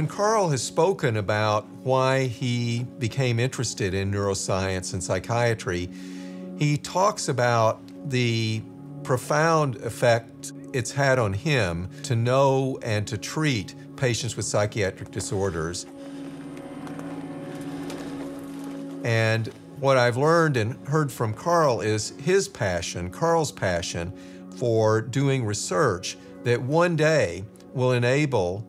When Karl has spoken about why he became interested in neuroscience and psychiatry, he talks about the profound effect it's had on him to know and to treat patients with psychiatric disorders. And what I've learned and heard from Karl is his passion, Karl's passion for doing research that one day will enable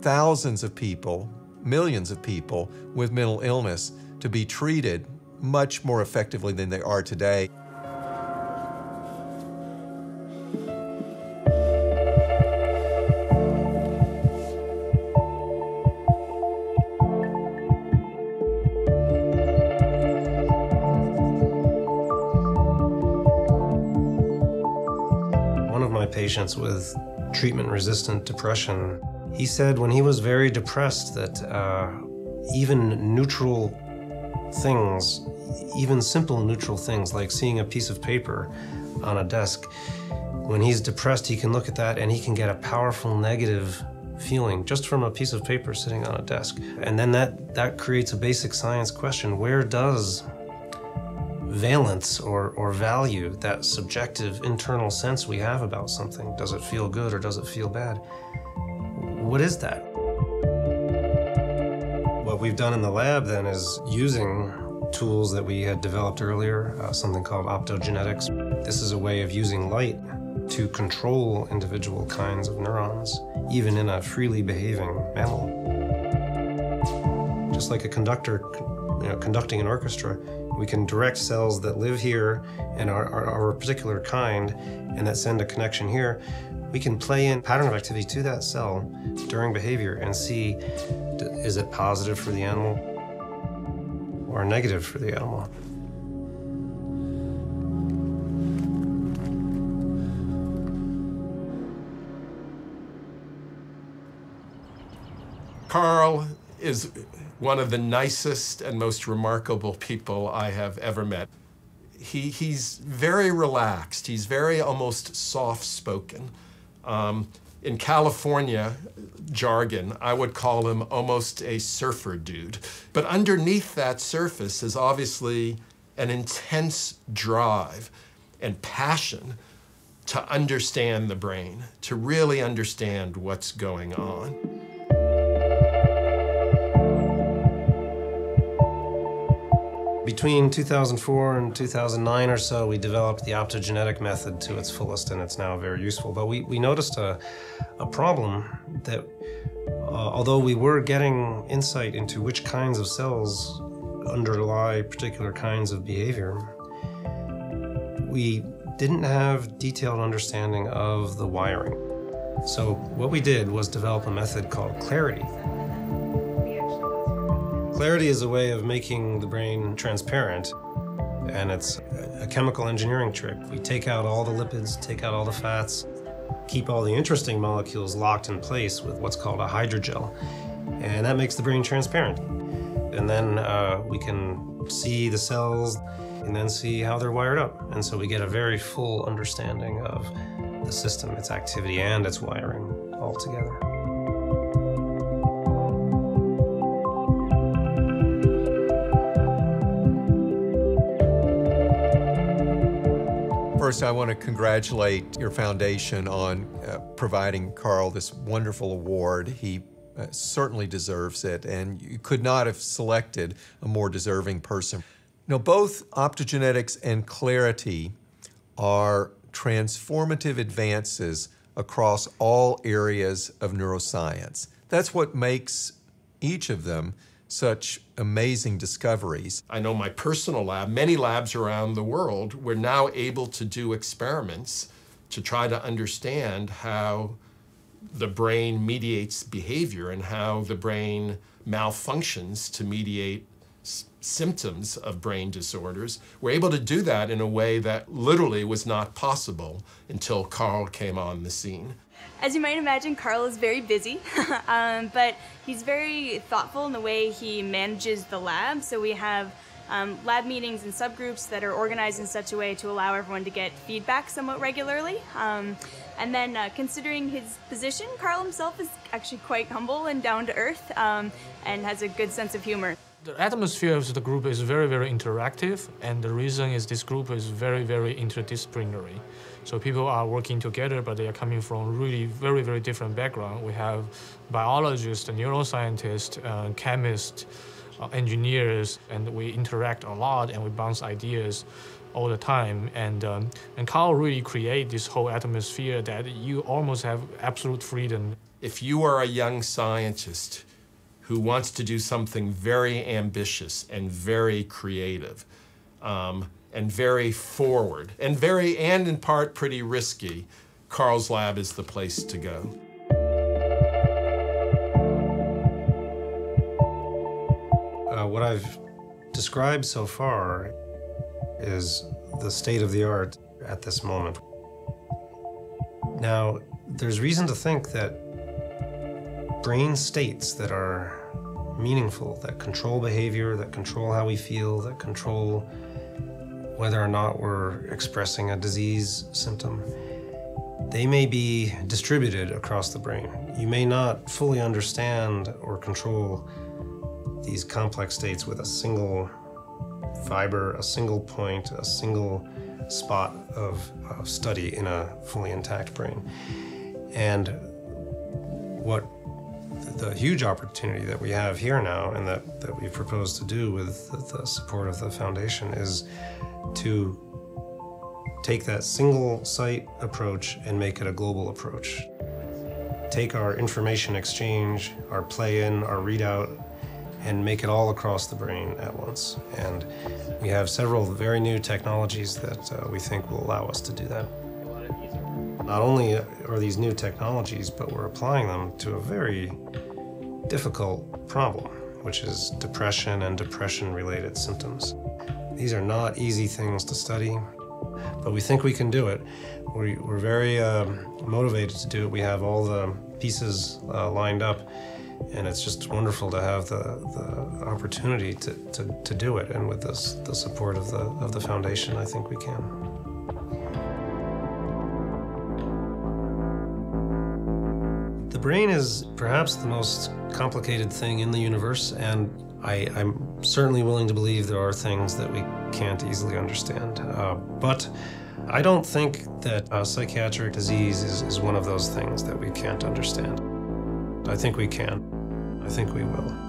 thousands of people, millions of people with mental illness to be treated much more effectively than they are today. One of my patients with treatment resistant depression, he said when he was very depressed that uh, even neutral things, even simple neutral things like seeing a piece of paper on a desk, when he's depressed, he can look at that and he can get a powerful negative feeling just from a piece of paper sitting on a desk. And then that, that creates a basic science question where does valence or, or value, that subjective internal sense we have about something. Does it feel good or does it feel bad? What is that? What we've done in the lab then is using tools that we had developed earlier, uh, something called optogenetics. This is a way of using light to control individual kinds of neurons, even in a freely behaving mammal. Just like a conductor you know, conducting an orchestra, we can direct cells that live here and are, are, are, a particular kind and that send a connection here. We can play in pattern of activity to that cell during behavior and see is it positive for the animal or negative for the animal. Karl is one of the nicest and most remarkable people I have ever met. He, he's very relaxed. He's very almost soft-spoken. Um, in California jargon, I would call him almost a surfer dude. But underneath that surface is obviously an intense drive and passion to understand the brain, to really understand what's going on. Between 2004 and 2009 or so, we developed the optogenetic method to its fullest, and it's now very useful. But we, we noticed a, a problem that uh, although we were getting insight into which kinds of cells underlie particular kinds of behavior, we didn't have detailed understanding of the wiring. So what we did was develop a method called clarity. Clarity is a way of making the brain transparent, and it's a chemical engineering trick. We take out all the lipids, take out all the fats, keep all the interesting molecules locked in place with what's called a hydrogel, and that makes the brain transparent. And then uh, we can see the cells and then see how they're wired up. And so we get a very full understanding of the system, its activity, and its wiring all together. First, I want to congratulate your foundation on uh, providing Karl this wonderful award. He uh, certainly deserves it, and you could not have selected a more deserving person. Now, both optogenetics and clarity are transformative advances across all areas of neuroscience. That's what makes each of them such amazing discoveries. I know my personal lab, many labs around the world, we're now able to do experiments to try to understand how the brain mediates behavior and how the brain malfunctions to mediate symptoms of brain disorders. We're able to do that in a way that literally was not possible until Karl came on the scene. As you might imagine, Karl is very busy, um, but he's very thoughtful in the way he manages the lab. So we have um, lab meetings and subgroups that are organized in such a way to allow everyone to get feedback somewhat regularly. Um, and then, uh, considering his position, Karl himself is actually quite humble and down to earth um, and has a good sense of humor. The atmosphere of the group is very, very interactive, and the reason is this group is very, very interdisciplinary. So people are working together, but they are coming from really very, very different background. We have biologists, neuroscientists, uh, chemists, uh, engineers, and we interact a lot and we bounce ideas all the time. And um, and Karl really create this whole atmosphere that you almost have absolute freedom. If you are a young scientist who wants to do something very ambitious and very creative, um, and very forward, and very and in part pretty risky, Karl's Lab is the place to go. Uh, what I've described so far is the state of the art at this moment. Now, there's reason to think that brain states that are meaningful, that control behavior, that control how we feel, that control whether or not we're expressing a disease symptom, they may be distributed across the brain. You may not fully understand or control these complex states with a single fiber, a single point, a single spot of, of study in a fully intact brain. And what the huge opportunity that we have here now and that, that we propose to do with the, support of the foundation is to take that single site approach and make it a global approach. Take our information exchange, our play in, our readout, and make it all across the brain at once. And we have several very new technologies that uh, we think will allow us to do that. Not only are these new technologies, but we're applying them to a very difficult problem, which is depression and depression related symptoms. These are not easy things to study, but we think we can do it. We, are very um, motivated to do it. We have all the pieces uh, lined up, and it's just wonderful to have the, the opportunity to, to, to do it. And with this, the support of the, of the foundation, I think we can. Brain is perhaps the most complicated thing in the universe, and I, am certainly willing to believe there are things that we can't easily understand. Uh, but I don't think that a psychiatric disease is, is one of those things that we can't understand. I think we can. I think we will.